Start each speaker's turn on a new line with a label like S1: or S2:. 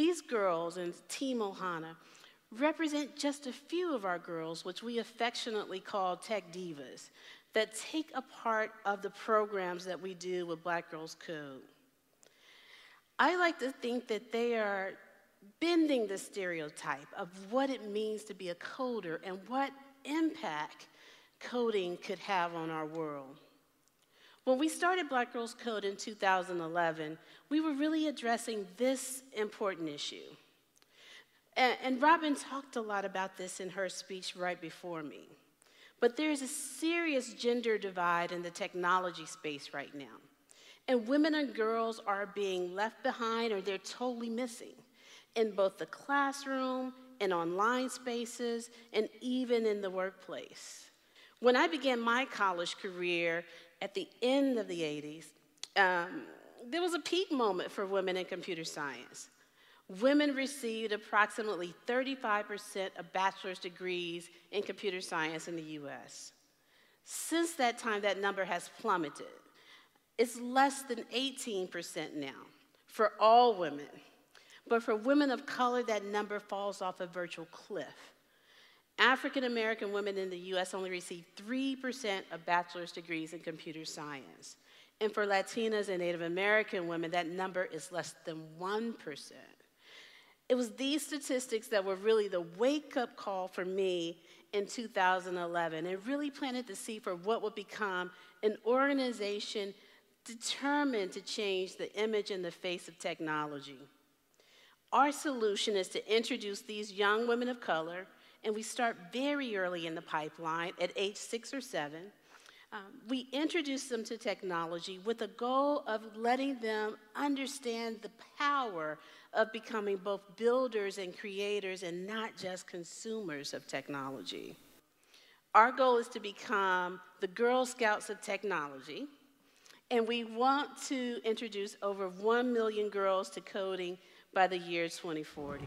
S1: These girls and Team Ohana represent just a few of our girls, which we affectionately call tech divas, that take a part of the programs that we do with Black Girls Code. I like to think that they are bending the stereotype of what it means to be a coder and what impact coding could have on our world. When we started Black Girls Code in 2011, we were really addressing this important issue. And, and, Robin talked a lot about this in her speech right before me. But there's a serious gender divide in the technology space right now. And women and girls are being left behind or they're totally missing in both the classroom and online spaces and even in the workplace. When I began my college career at the end of the 80s, um, there was a peak moment for women in computer science. Women received approximately 35% of bachelor's degrees in computer science in the US. Since that time, that number has plummeted. It's less than 18% now for all women. But for women of color, that number falls off a virtual cliff. African American women in the US only receive 3% of bachelor's degrees in computer science. And for Latinas and Native American women, that number is less than 1%. It was these statistics that were really the wake up call for me in 2011 and really planted the seed for what would become an organization determined to change the image and the face of technology. Our solution is to introduce these young women of color, and we start very early in the pipeline at age six or seven. Um, we introduce them to technology with the goal of letting them understand the power of becoming both builders and creators and not just consumers of technology. Our goal is to become the Girl Scouts of technology, and we want to introduce over 1 million girls to coding by the year 2040.